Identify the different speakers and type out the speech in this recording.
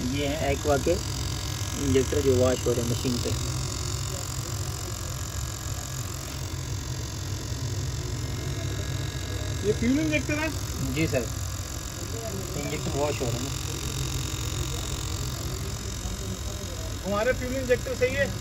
Speaker 1: ये है एक्वा के इंजेक्टर जो वॉश हो रहे हैं मशीन पे।
Speaker 2: ये फ्यूल इंजेक्टर है?
Speaker 1: जी सर इंजेक्टर वॉश हो रहे हैं।
Speaker 2: हमारे फ्यूल इंजेक्टर सही है।